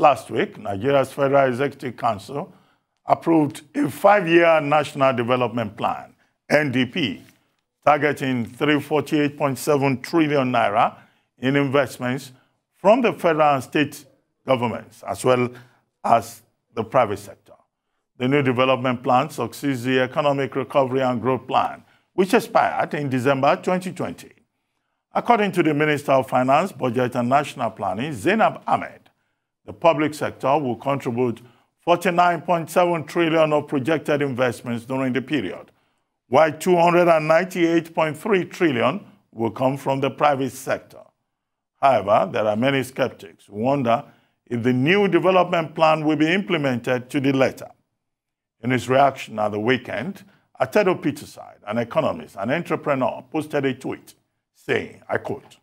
Last week, Nigeria's Federal Executive Council approved a five-year National Development Plan, NDP, targeting 348.7 trillion naira in investments from the federal and state governments, as well as the private sector. The new development plan succeeds the Economic Recovery and Growth Plan, which expired in December 2020. According to the Minister of Finance, Budget and National Planning, Zainab Ahmed, the public sector will contribute 49.7 trillion of projected investments during the period, while 298.3 trillion will come from the private sector. However, there are many skeptics who wonder if the new development plan will be implemented to the letter. In his reaction at the weekend, Atedo Peterside, an economist and entrepreneur, posted a tweet saying, I quote,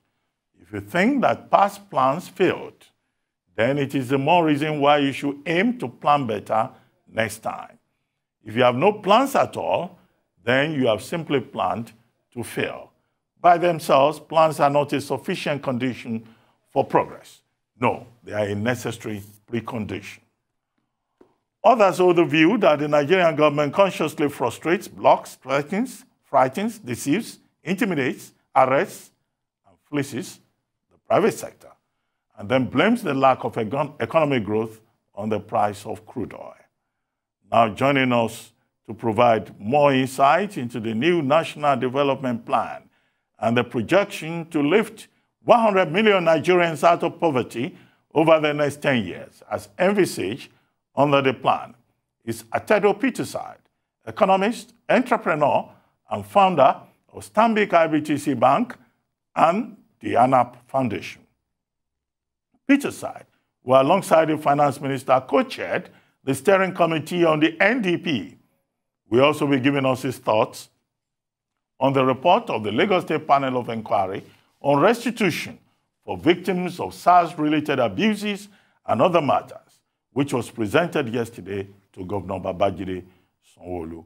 if you think that past plans failed, then it is the more reason why you should aim to plan better next time. If you have no plans at all, then you have simply planned to fail. By themselves, plans are not a sufficient condition for progress. No, they are a necessary precondition. Others hold the view that the Nigerian government consciously frustrates, blocks, threatens, frightens, deceives, intimidates, arrests, and fleeces the private sector, and then blames the lack of economic growth on the price of crude oil. Now, joining us to provide more insight into the new National Development Plan and the projection to lift 100 million Nigerians out of poverty over the next 10 years, as envisaged under the plan is Atedo Peterside, economist, entrepreneur, and founder of Stanbic IBTC Bank and the ANAP Foundation. Peterside, who alongside the finance minister co-chaired the steering committee on the NDP, will also be giving us his thoughts on the report of the Lagos State Panel of Inquiry on restitution for victims of SARS-related abuses and other matters which was presented yesterday to Governor Babajide Sanwo-Olu.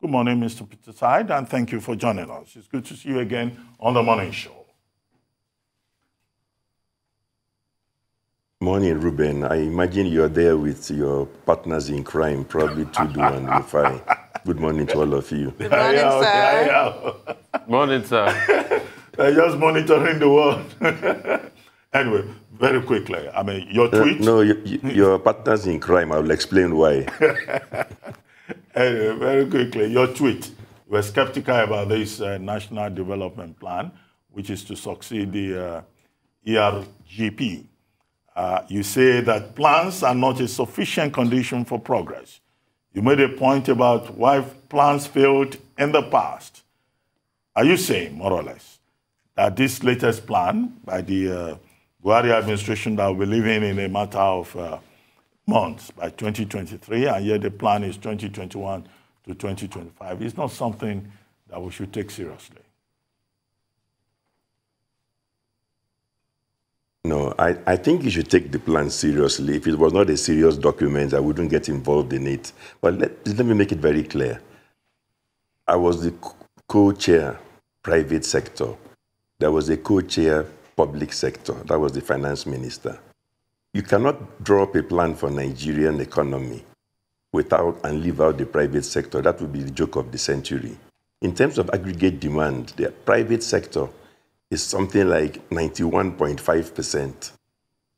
Good morning, Mr. Peterside, and thank you for joining us. It's good to see you again on the morning show. Morning, Reuben. I imagine you're there with your partners in crime, probably Tundun and Rufai. Good morning to all of you. Good morning, sir. morning, sir. just monitoring the world. anyway, very quickly. I mean, your uh, tweet. Uh, no, you, you, your partners in crime. I will explain why. anyway, very quickly, your tweet. You were skeptical about this uh, national development plan, which is to succeed the uh, ERGP. Uh, you say that plans are not a sufficient condition for progress. You made a point about why plans failed in the past. Are you saying, more or less, that this latest plan by the uh, administration that be living in a matter of uh, months by 2023, and yet the plan is 2021 to 2025. is not something that we should take seriously. No, I, I think you should take the plan seriously. If it was not a serious document, I wouldn't get involved in it. But let, let me make it very clear. I was the co-chair private sector. There was a co-chair public sector. That was the finance minister. You cannot draw up a plan for Nigerian economy without and leave out the private sector. That would be the joke of the century. In terms of aggregate demand, the private sector is something like 91.5%.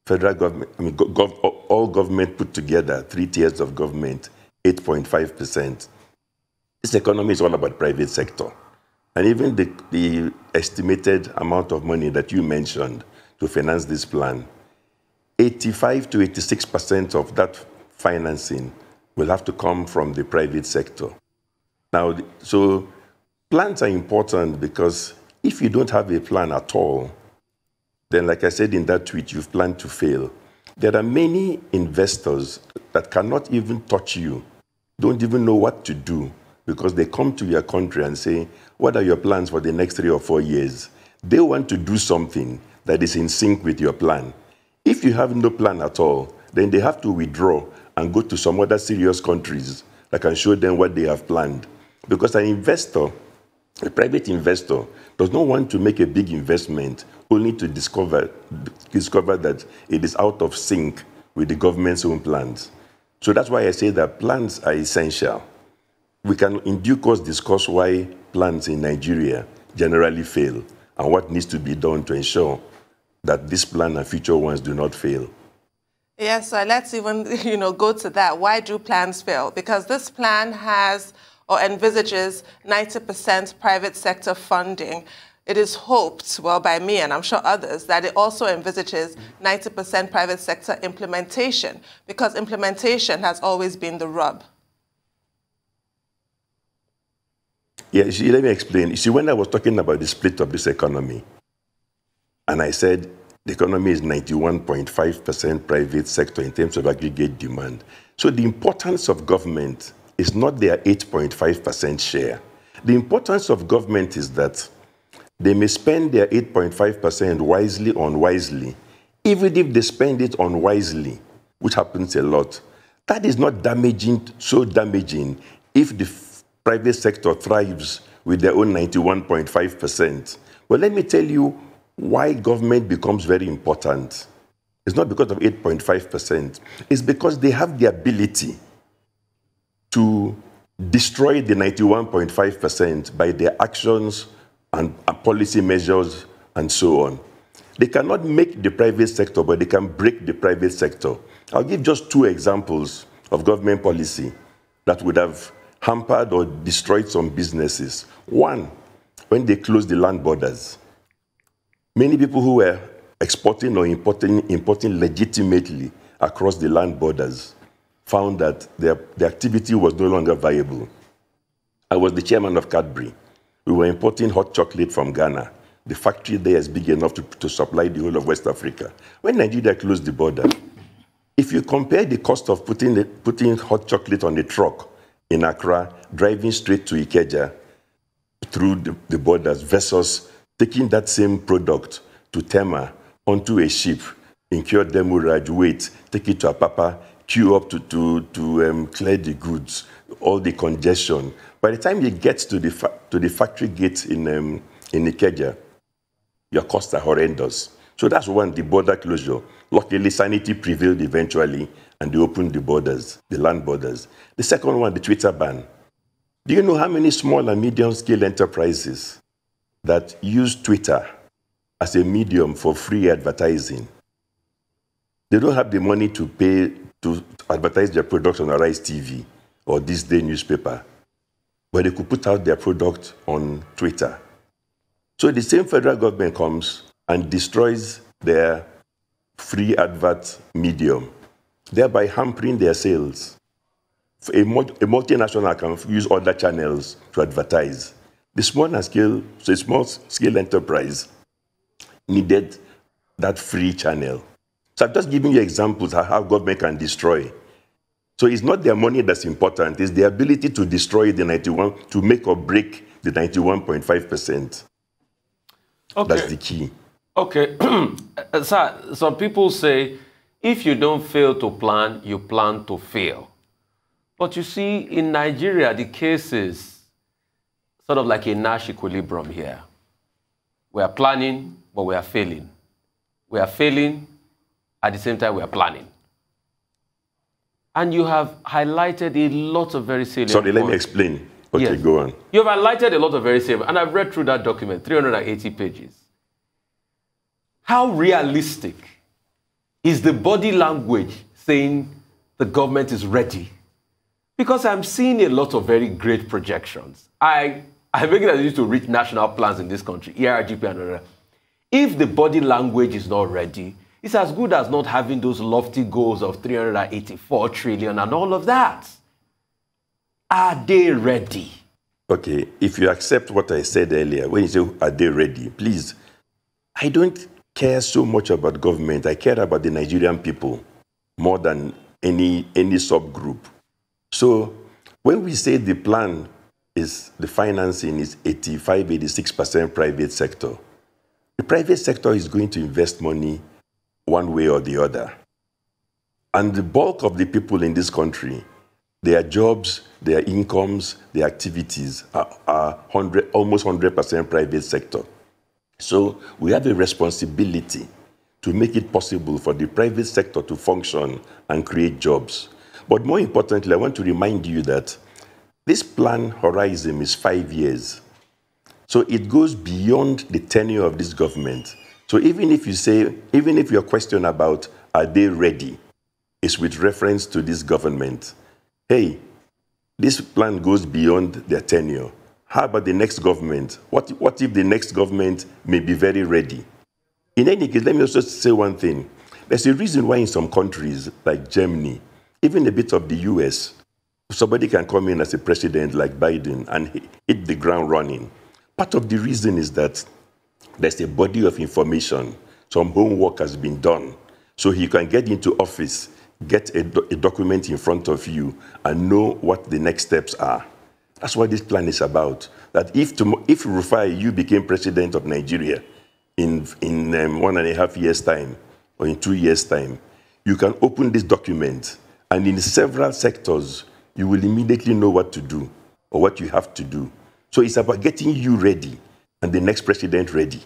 Federal government, I mean, gov all government put together, three tiers of government, 8.5%. This economy is all about private sector. And even the, the estimated amount of money that you mentioned to finance this plan, 85 to 86% of that financing will have to come from the private sector. Now, so plans are important because if you don't have a plan at all, then like I said in that tweet, you've planned to fail. There are many investors that cannot even touch you, don't even know what to do because they come to your country and say, What are your plans for the next three or four years? They want to do something that is in sync with your plan. If you have no plan at all, then they have to withdraw and go to some other serious countries that can show them what they have planned. Because an investor, a private investor, does not want to make a big investment only to discover, discover that it is out of sync with the government's own plans. So that's why I say that plans are essential. We can, in due course, discuss why plans in Nigeria generally fail and what needs to be done to ensure that this plan and future ones do not fail. Yes, so let's even you know go to that. Why do plans fail? Because this plan has or envisages 90% private sector funding. It is hoped, well, by me and I'm sure others, that it also envisages 90% private sector implementation because implementation has always been the rub. Yeah, see, let me explain. You see, when I was talking about the split of this economy, and I said the economy is 91.5% private sector in terms of aggregate demand. So the importance of government is not their 8.5% share. The importance of government is that they may spend their 8.5% wisely or unwisely, even if they spend it unwisely, which happens a lot. That is not damaging, so damaging if the private sector thrives with their own 91.5%. Well, let me tell you why government becomes very important. It's not because of 8.5%. It's because they have the ability to destroy the 91.5% by their actions and, policy measures and so on. They cannot make the private sector, but they can break the private sector. I'll give just two examples of government policy that would have hampered or destroyed some businesses. One, when they closed the land borders. Many people who were exporting or importing, importing legitimately across the land borders found that their, the activity was no longer viable. I was the chairman of Cadbury. We were importing hot chocolate from Ghana. The factory there is big enough to, to supply the whole of West Africa. When Nigeria closed the border, if you compare the cost of putting, the, putting hot chocolate on a truck in Accra, driving straight to Ikeja through the, the borders versus taking that same product to Tema onto a ship, incur demurrage, wait, take it to Apapa, queue up to, to, to um, clear the goods, all the congestion. By the time you get to the, to the factory gate in, um, in Ikeja, your costs are horrendous. So that's one, the border closure. Luckily, sanity prevailed eventually, and they opened the borders, the land borders. The second one, the Twitter ban. Do you know how many small and medium scale enterprises that use Twitter as a medium for free advertising? They don't have the money to pay to advertise their product on Arise TV or ThisDay newspaper, but they could put out their product on Twitter. So the same federal government comes and destroys their free advert medium, thereby hampering their sales. A, multinational can use other channels to advertise. The small scale, so a small scale enterprise needed that free channel. So I'm just giving you examples of how government can destroy. So it's not their money that's important, it's the ability to destroy the 91, to make or break the 91.5%. Okay. That's the key. Okay. Uh, sir, some people say if you don't fail to plan, you plan to fail. But you see, in Nigeria, the case is sort of like a Nash equilibrium here. We are planning, but we are failing. We are failing, at the same time we are planning. And you have highlighted a lot of very salient Sorry, points. let me explain. Okay, yes. go on. You have highlighted a lot of very salient, and I've read through that document, 380 pages. How realistic is the body language saying the government is ready? Because I'm seeing a lot of very great projections. I, I'm making it to reach national plans in this country, ERGP and other. If the body language is not ready, it's as good as not having those lofty goals of 384 trillion and all of that. Are they ready? Okay, if you accept what I said earlier, when you say, are they ready? Please, I don't care so much about government. I care about the Nigerian people more than any, any subgroup. So when we say the plan is the financing is 85, 86% private sector, the private sector is going to invest money one way or the other. And the bulk of the people in this country, their jobs, their incomes, their activities are, are 100, almost 100% private sector. So we have a responsibility to make it possible for the private sector to function and create jobs. But more importantly, I want to remind you that this plan horizon is five years. So it goes beyond the tenure of this government. So even if you say, even if your question about are they ready is with reference to this government, hey, this plan goes beyond their tenure. How about the next government? What, what if the next government may be very ready? In any case, let me also say one thing. There's a reason why in some countries like Germany, even a bit of the US, somebody can come in as a president like Biden and hit the ground running. Part of the reason is that there's a body of information, some homework has been done. So he can get into office, get a, a document in front of you, and know what the next steps are. That's what this plan is about. That if, if Rufai, you became president of Nigeria in, in um, one and a half years' time, or in two years' time, you can open this document, and in several sectors, you will immediately know what to do or what you have to do. So it's about getting you ready and the next president ready.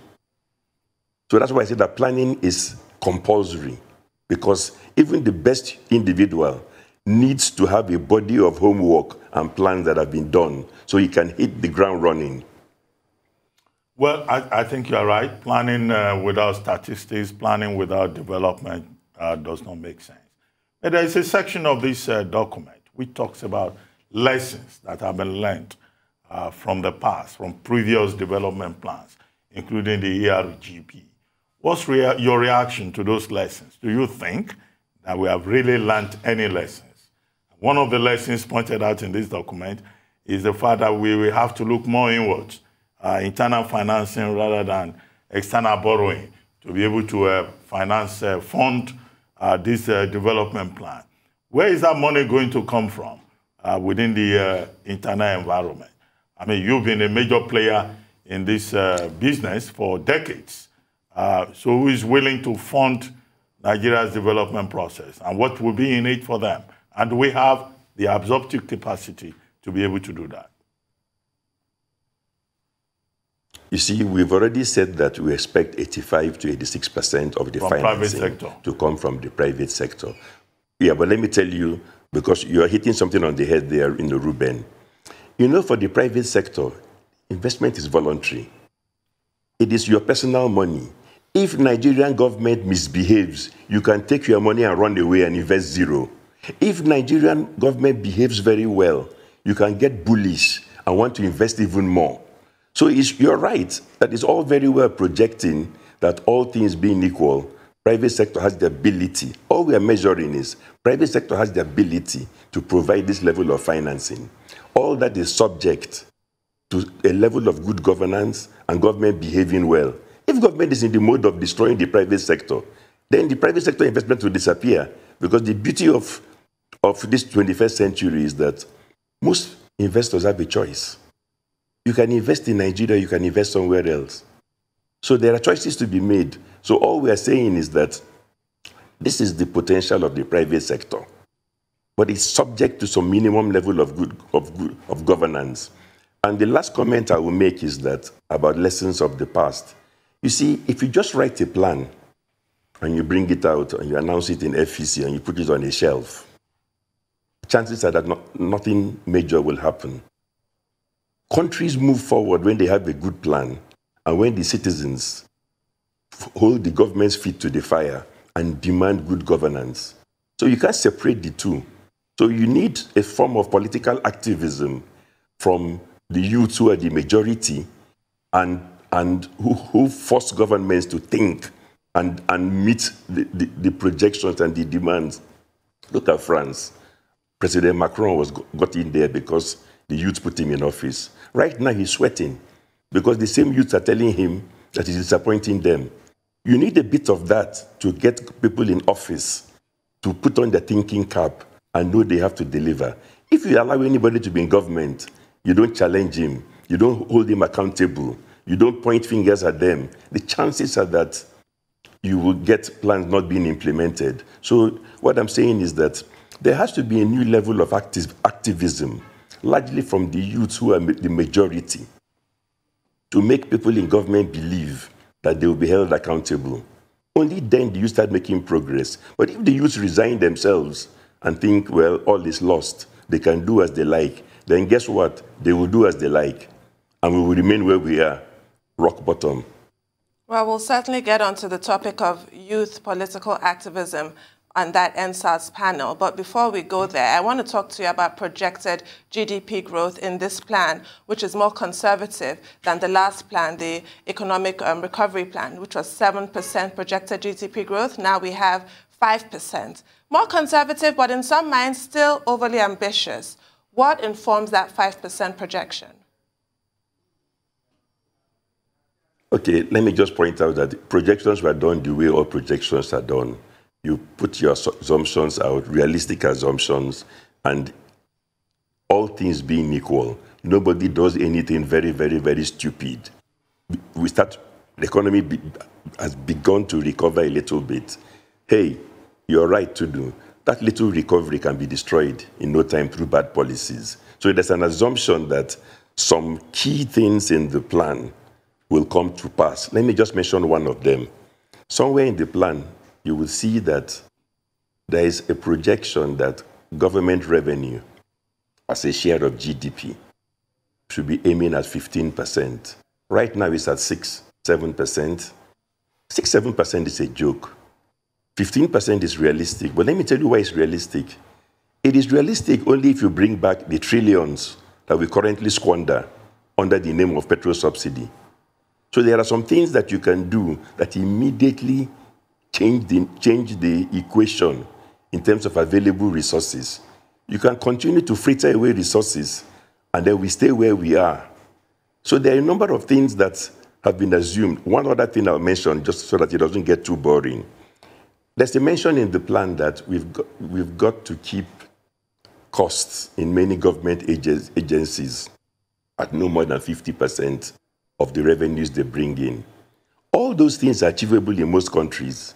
So that's why I say that planning is compulsory because even the best individual needs to have a body of homework and plans that have been done so he can hit the ground running. Well, I, I think you're right. Planning uh, without statistics, planning without development uh, does not make sense. There is a section of this uh, document which talks about lessons that have been learned uh, from the past, from previous development plans, including the ERGP. What's rea your reaction to those lessons? Do you think that we have really learned any lessons? One of the lessons pointed out in this document is the fact that we will have to look more inwards, uh, internal financing rather than external borrowing to be able to uh, finance, uh, fund uh, this uh, development plan. Where is that money going to come from within the internal environment? I mean, you've been a major player in this business for decades. Uh, so who is willing to fund Nigeria's development process and what will be in it for them? And we have the absorptive capacity to be able to do that. You see, we've already said that we expect 85 to 86 percent of the from financing to come from the private sector. Yeah, but let me tell you, because you are hitting something on the head there in the Reuben. You know, for the private sector, investment is voluntary. It is your personal money. If Nigerian government misbehaves, you can take your money and run away and invest zero. If Nigerian government behaves very well, you can get bullish and want to invest even more. So you're right that it's all very well projecting that all things being equal, private sector has the ability. All we are measuring is private sector has the ability to provide this level of financing. All that is subject to a level of good governance and government behaving well. If government is in the mode of destroying the private sector, then the private sector investment will disappear. Because the beauty of, of this 21st century is that most investors have a choice. You can invest in Nigeria, you can invest somewhere else. So there are choices to be made. So all we are saying is that this is the potential of the private sector, but it's subject to some minimum level of good of, good, of governance. And the last comment I will make is that about lessons of the past. You see, if you just write a plan and you bring it out and you announce it in FEC and you put it on a shelf, chances are that not, nothing major will happen. Countries move forward when they have a good plan and when the citizens hold the government's feet to the fire and demand good governance. So you can't separate the two. So you need a form of political activism from the youth who are the majority and and who, who force governments to think and, and meet the, the, the, projections and the demands. Look at France. President Macron was got in there because the youth put him in office. Right now he's sweating because the same youths are telling him that he's disappointing them. You need a bit of that to get people in office to put on their thinking cap and know they have to deliver. If you allow anybody to be in government, you don't challenge him, you don't hold him accountable, you don't point fingers at them, the chances are that you will get plans not being implemented. So what I'm saying is that there has to be a new level of active activism, largely from the youths who are the majority, to make people in government believe that they will be held accountable. Only then do you start making progress. But if the youth resign themselves and think, well, all is lost, they can do as they like, then guess what? They will do as they like. And we will remain where we are, rock bottom. Well, we'll certainly get onto the topic of youth political activism on that EndSARS panel. But before we go there, I want to talk to you about projected GDP growth in this plan, which is more conservative than the last plan, the Economic um, Recovery Plan, which was 7% projected GDP growth. Now we have 5%. More conservative, but in some minds still overly ambitious. What informs that 5% projection? Okay, let me just point out that projections were done the way all projections are done you put your assumptions out, realistic assumptions, and all things being equal, nobody does anything very, very, very stupid. We start, the economy be, has begun to recover a little bit. Hey, you're right to do. That little recovery can be destroyed in no time through bad policies. So there's an assumption that some key things in the plan will come to pass. Let me just mention one of them. Somewhere in the plan, you will see that there is a projection that government revenue as a share of GDP should be aiming at 15%. Right now it's at 6, 7%. 6, 7% is a joke. 15% is realistic. But let me tell you why it's realistic. It is realistic only if you bring back the trillions that we currently squander under the name of petrol subsidy. So there are some things that you can do that immediately change the, change the equation in terms of available resources. You can continue to fritter away resources, and then we stay where we are. So there are a number of things that have been assumed. One other thing I'll mention, just so that it doesn't get too boring. There's a mention in the plan that we've got, we've got to keep costs in many government agencies at no more than 50% of the revenues they bring in. All those things are achievable in most countries.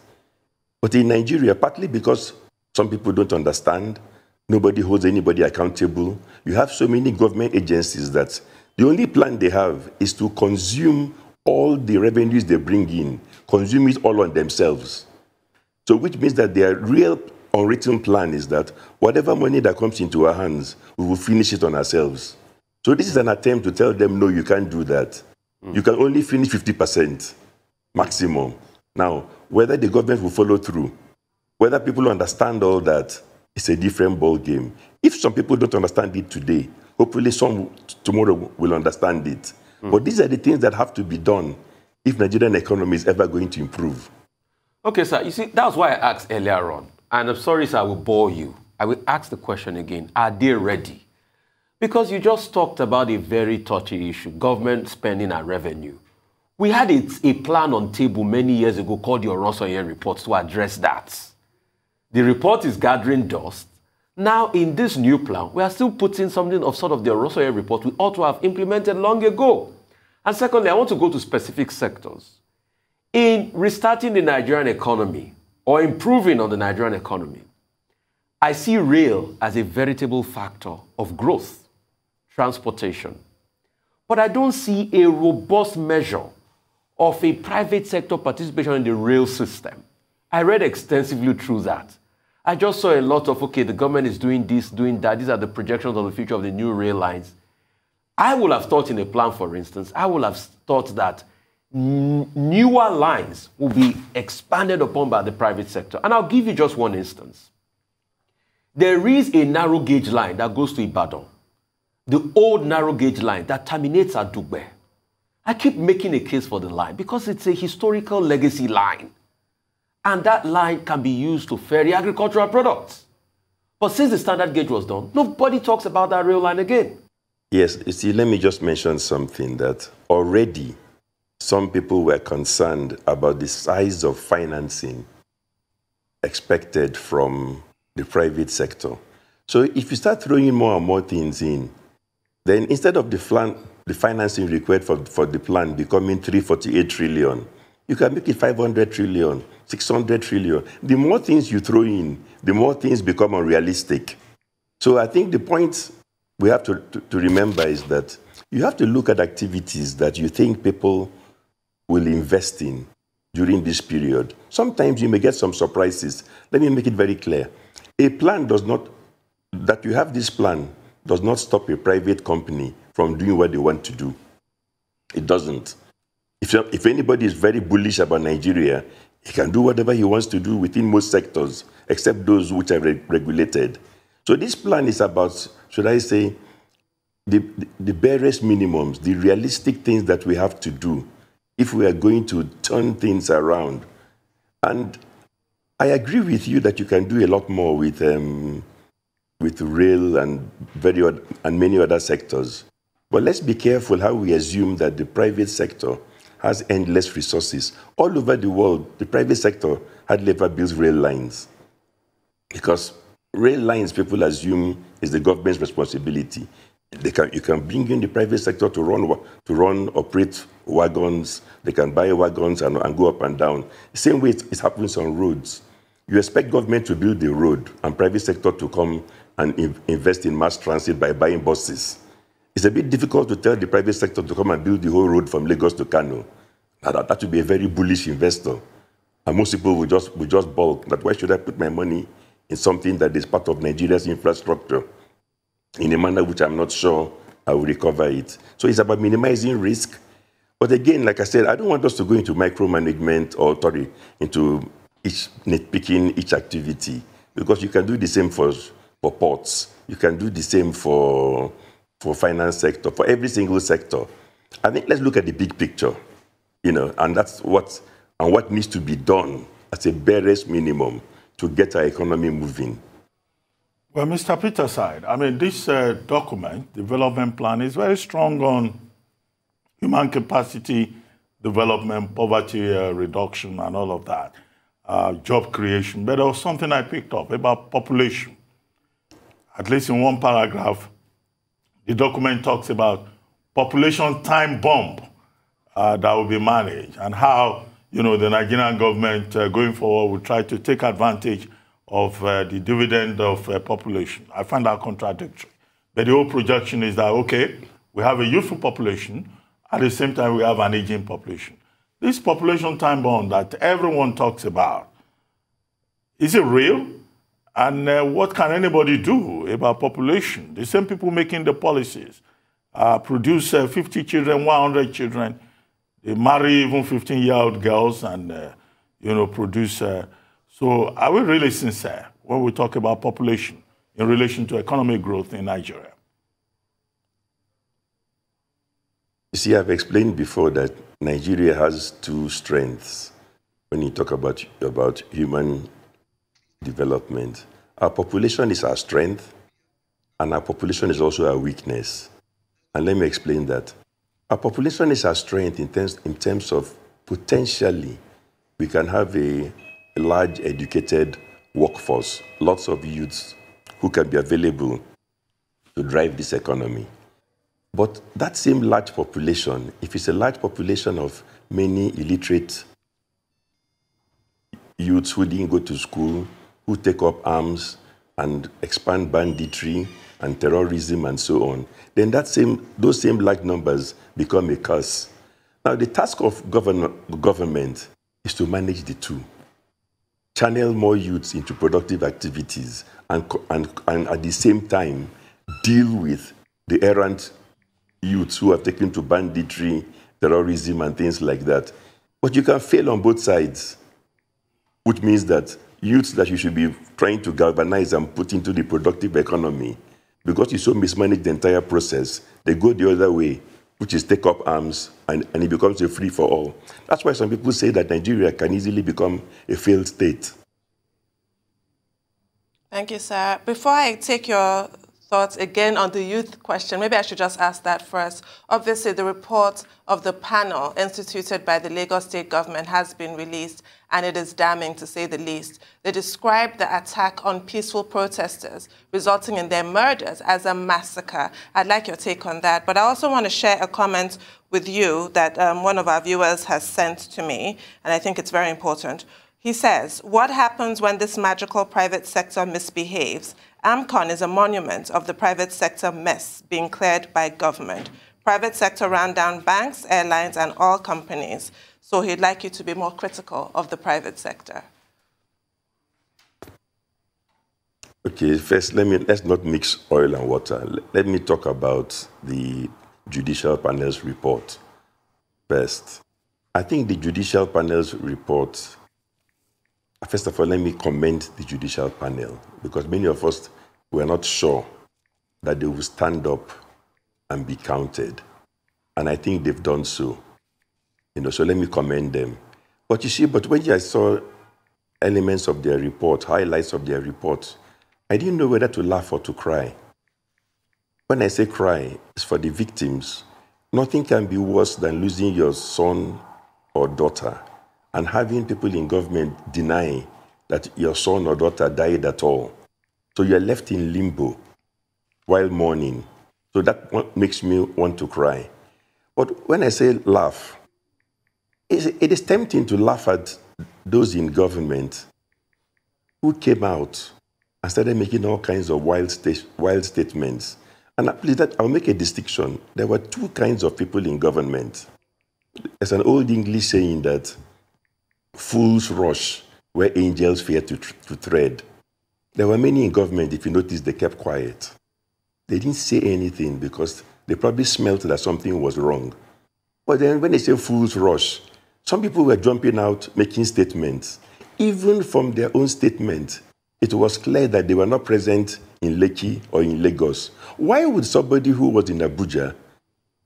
But in Nigeria, partly because some people don't understand, nobody holds anybody accountable, you have so many government agencies that the only plan they have is to consume all the revenues they bring in, consume it all on themselves. So, which means that their real unwritten plan is that whatever money that comes into our hands, we will finish it on ourselves. So, this is an attempt to tell them, no, you can't do that. You can only finish 50% maximum. Now, whether the government will follow through, whether people understand all that, it's a different ball game. If some people don't understand it today, hopefully some tomorrow will understand it. Mm. But these are the things that have to be done if Nigerian economy is ever going to improve. Okay, sir. You see, that's why I asked earlier on. And I'm sorry, sir, I will bore you. I will ask the question again. Are they ready? Because you just talked about a very touchy issue, government spending and revenue. We had a, a plan on table many years ago called the Oronsaye report to address that. The report is gathering dust. Now, in this new plan, we are still putting something of sort of the Oronsaye report we ought to have implemented long ago. And secondly, I want to go to specific sectors. In restarting the Nigerian economy or improving on the Nigerian economy, I see rail as a veritable factor of growth, transportation. But I don't see a robust measure of a private sector participation in the rail system. I read extensively through that. I just saw a lot of, okay, the government is doing this, doing that. These are the projections of the future of the new rail lines. I would have thought in a plan, for instance, I would have thought that newer lines will be expanded upon by the private sector. And I'll give you just one instance. There is a narrow gauge line that goes to Ibadan, the old narrow gauge line that terminates at Dugbe. I keep making a case for the line because it's a historical legacy line. And that line can be used to ferry agricultural products. But since the standard gauge was done, nobody talks about that rail line again. Yes, you see, let me just mention something that already some people were concerned about the size of financing expected from the private sector. So if you start throwing more and more things in, then instead of the, flan, the financing required for, for the plan becoming 348 trillion, you can make it 500 trillion, 600 trillion. The more things you throw in, the more things become unrealistic. So I think the point we have to, to, to remember is that you have to look at activities that you think people will invest in during this period. Sometimes you may get some surprises. Let me make it very clear. A plan does not, that you have this plan does not stop a private company from doing what they want to do. It doesn't. If, if anybody is very bullish about Nigeria, he can do whatever he wants to do within most sectors, except those which are re regulated. So this plan is about, should I say, the, the, the barest minimums, the realistic things that we have to do if we are going to turn things around. And I agree with you that you can do a lot more with, um, with rail and, very, and many other sectors. But let's be careful how we assume that the private sector has endless resources. All over the world, the private sector hardly ever builds rail lines. Because rail lines, people assume, is the government's responsibility. Can, you can bring in the private sector to run, to run, operate wagons. They can buy wagons and, and go up and down. Same way it, it happens on roads. You expect government to build the road and private sector to come and in, invest in mass transit by buying buses. It's a bit difficult to tell the private sector to come and build the whole road from Lagos to Kano. That, that would be a very bullish investor. And most people will just, will just bulk that why should I put my money in something that is part of Nigeria's infrastructure in a manner which I'm not sure I will recover it. So it's about minimizing risk. But again, like I said, I don't want us to go into micromanagement or sorry, into each nitpicking each activity because you can do the same for, for ports. You can do the same for for finance sector, for every single sector. I think let's look at the big picture, you know, and that's what and what needs to be done as a barest minimum to get our economy moving. Well, Mr. Peterside, I mean, this uh, document, development plan, is very strong on human capacity development, poverty uh, reduction, and all of that, uh, job creation. But there was something I picked up about population. At least in one paragraph, the document talks about population time bomb uh, that will be managed and how you know the Nigerian government uh, going forward will try to take advantage of uh, the dividend of uh, population. I find that contradictory. But the whole projection is that okay, we have a youthful population, at the same time we have an aging population. This population time bomb that everyone talks about, is it real? And uh, what can anybody do about population? The same people making the policies uh, produce uh, 50 children, 100 children. They marry even 15-year-old girls and, uh, you know, produce. Uh, so are we really sincere when we talk about population in relation to economic growth in Nigeria? You see, I've explained before that Nigeria has two strengths when you talk about, about human development. Our population is our strength, and our population is also our weakness. And let me explain that. Our population is our strength in terms, in terms of potentially we can have a, a large educated workforce, lots of youths who can be available to drive this economy. But that same large population, if it's a large population of many illiterate youths who didn't go to school, who take up arms and expand banditry and terrorism and so on, then that same, those same large numbers become a curse. Now, the task of govern, government is to manage the two, channel more youths into productive activities, and, and, and at the same time, deal with the errant youths who have taken to banditry, terrorism, and things like that. But you can fail on both sides, which means that youths that you should be trying to galvanize and put into the productive economy, because you so mismanage the entire process, they go the other way, which is take up arms and, and it becomes a free for all. That's why some people say that Nigeria can easily become a failed state. Thank you, sir. Before I take your thoughts again on the youth question. Maybe I should just ask that first. Obviously, the report of the panel instituted by the Lagos state government has been released, and it is damning to say the least. They described the attack on peaceful protesters, resulting in their murders, as a massacre. I'd like your take on that. But I also want to share a comment with you that um, one of our viewers has sent to me, and I think it's very important. He says, What happens when this magical private sector misbehaves? AMCON is a monument of the private sector mess being cleared by government. Private sector ran down banks, airlines, and all companies. So he'd like you to be more critical of the private sector. Okay, first let me let's not mix oil and water. Let me talk about the judicial panel's report first. I think the judicial panel's report. First of all, let me commend the judicial panel because many of us were not sure that they will stand up and be counted, and I think they've done so. You know, so let me commend them. But you see, but when I saw elements of their report, highlights of their report, I didn't know whether to laugh or to cry. When I say cry, it's for the victims. Nothing can be worse than losing your son or daughter and having people in government deny that your son or daughter died at all. So you're left in limbo while mourning. So that makes me want to cry. But when I say laugh, it is tempting to laugh at those in government who came out and started making all kinds of wild, wild statements. And please, that I'll make a distinction. There were two kinds of people in government. There's an old English saying that fools rush where angels fear to, to tread. There were many in government, if you notice, they kept quiet. They didn't say anything because they probably smelt that something was wrong. But then when they say fools rush, some people were jumping out making statements. Even from their own statement, it was clear that they were not present in Lekki or in Lagos. Why would somebody who was in Abuja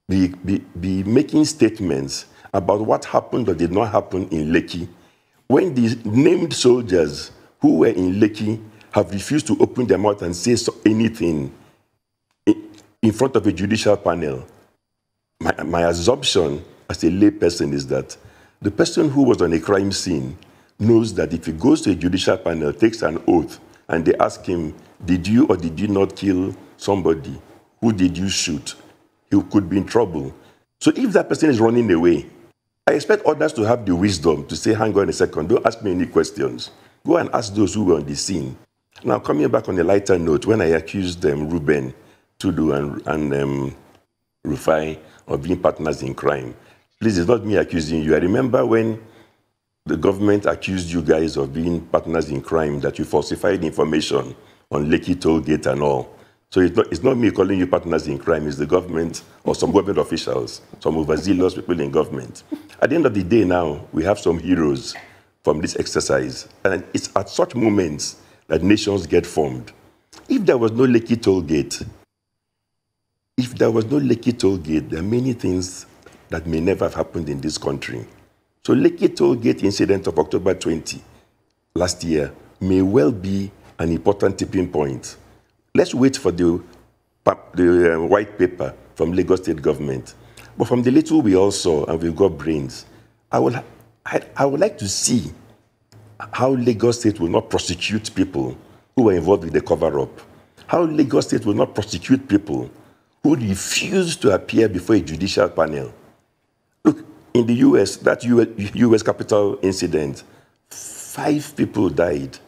be, be, be making statements about what happened or did not happen in Lekki when the named soldiers who were in Lekki have refused to open their mouth and say anything in front of a judicial panel? My, my assumption as a layperson is that the person who was on a crime scene knows that if he goes to a judicial panel, takes an oath, and they ask him, Did you or did you not kill somebody? Who did you shoot? He could be in trouble. So if that person is running away, I expect others to have the wisdom to say, Hang on a second, don't ask me any questions. Go and ask those who were on the scene. Now, coming back on a lighter note, when I accused them, um, Reuben, Tundun, and, and um, Rufai of being partners in crime, please, it's not me accusing you. I remember when the government accused you guys of being partners in crime, that you falsified information on Lekki toll gate and all. So it's not, it's not me calling you partners in crime, it's the government or some government officials, some overzealous people in government. At the end of the day now, we have some heroes from this exercise. And it's at such moments that nations get formed. If there was no Lekki toll gate, if there was no Lekki toll gate, there are many things that may never have happened in this country. So Lekki toll gate incident of October 20 last year may well be an important tipping point. Let's wait for the, the uh, white paper from Lagos State government. But from the little we all saw, and we've got brains, I would, I, I would like to see how Lagos State will not prosecute people who were involved with the cover-up. How Lagos State will not prosecute people who refuse to appear before a judicial panel Look, in the US, that US Capitol incident, five people died.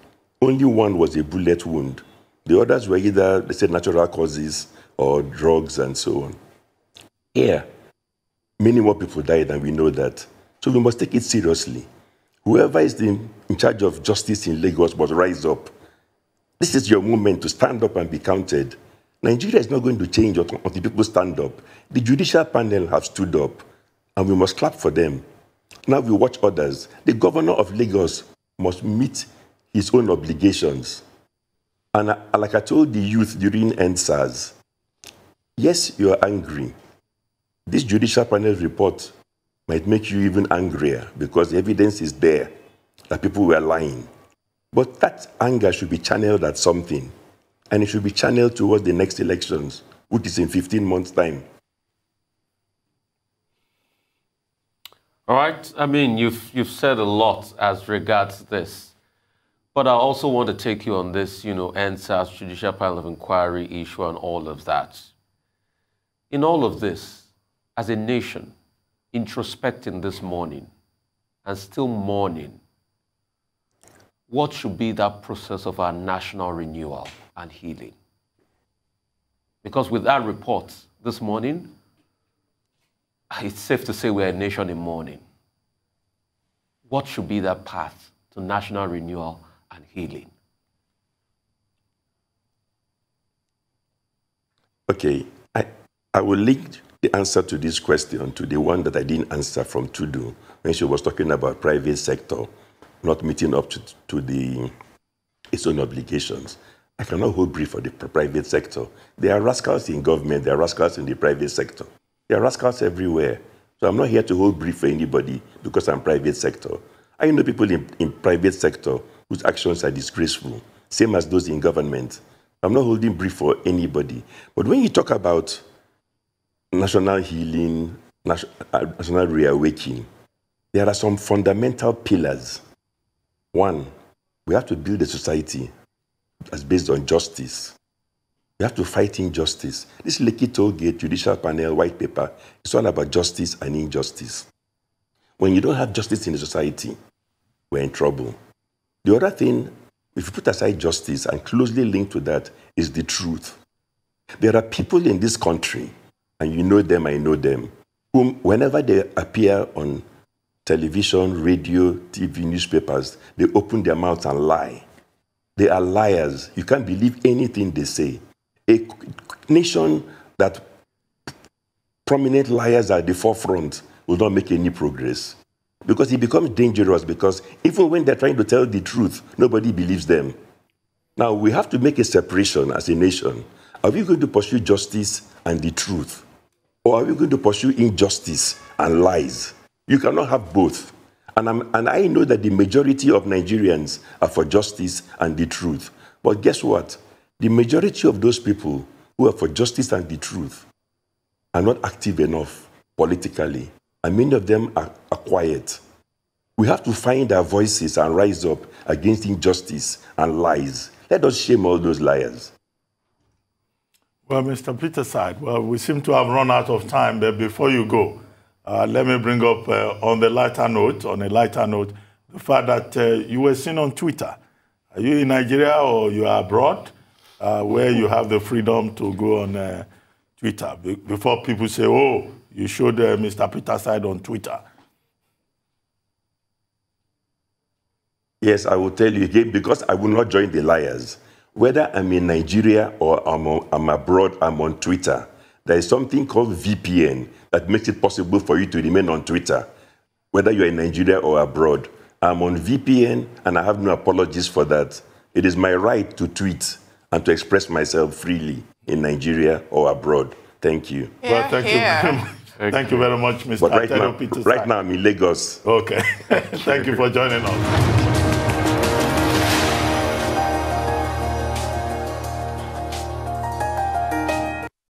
Only one was a bullet wound. The others were either, they said, natural causes or drugs and so on. Here, many more people died, and we know that. So we must take it seriously. Whoever is in, in charge of justice in Lagos must rise up. This is your moment to stand up and be counted. Nigeria is not going to change until people stand up. The judicial panel have stood up and we must clap for them. Now we watch others. The governor of Lagos must meet his own obligations. And like I told the youth during EndSARS, yes, you are angry. This judicial panel report might make you even angrier because the evidence is there that people were lying. But that anger should be channeled at something, and it should be channeled towards the next elections, which is in 15 months' time. All right. I mean, you've, you've said a lot as regards this. But I also want to take you on this, you know, EndSARS Judicial Panel of Inquiry issue and all of that. In all of this, as a nation, introspecting this morning and still mourning, what should be that process of our national renewal and healing? Because with that report this morning, it's safe to say we're a nation in mourning. What should be that path to national renewal and healing? Okay, I, I will link the answer to this question to the one that I didn't answer from Tundun when she was talking about private sector not meeting up to, to the, its own obligations. I cannot hold brief for the private sector. There are rascals in government, there are rascals in the private sector. There are rascals everywhere. So I'm not here to hold brief for anybody because I'm private sector. I know people in, in private sector whose actions are disgraceful, same as those in government. I'm not holding brief for anybody. But when you talk about national healing, uh, national reawakening, there are some fundamental pillars. One, we have to build a society that's based on justice. We have to fight injustice. This Lekki Tollgate Judicial Panel white paper is all about justice and injustice. When you don't have justice in the society, we're in trouble. The other thing, if you put aside justice and closely linked to that, is the truth. There are people in this country and you know them, I know them, whom, whenever they appear on television, radio, TV, newspapers, they open their mouths and lie. They are liars. You can't believe anything they say. A nation that prominent liars are at the forefront will not make any progress. Because it becomes dangerous because even when they're trying to tell the truth, nobody believes them. Now, we have to make a separation as a nation. Are we going to pursue justice and the truth? Or are we going to pursue injustice and lies? You cannot have both. And, and, i know that the majority of Nigerians are for justice and the truth. But guess what? The majority of those people who are for justice and the truth are not active enough politically. And many of them are, are quiet. We have to find our voices and rise up against injustice and lies. Let us shame all those liars. Well, Mr. Peterside, well, we seem to have run out of time, but before you go, uh, let me bring up uh, on the lighter note, on a lighter note, the fact that uh, you were seen on Twitter. Are you in Nigeria or you are abroad, uh, where you have the freedom to go on uh, Twitter? Be before people say, oh, you showed uh, Mr. Peterside on Twitter. Yes, I will tell you again, because I will not join the liars whether I'm in Nigeria or I'm, on, I'm abroad, I'm on Twitter. There is something called VPN that makes it possible for you to remain on Twitter, whether you're in Nigeria or abroad. I'm on VPN and I have no apologies for that. It is my right to tweet and to express myself freely in Nigeria or abroad. Thank you. Here, well, thank here. you very much. Thank you very much, Mr. But right now, right now, I'm in Lagos. Okay. thank you for joining us.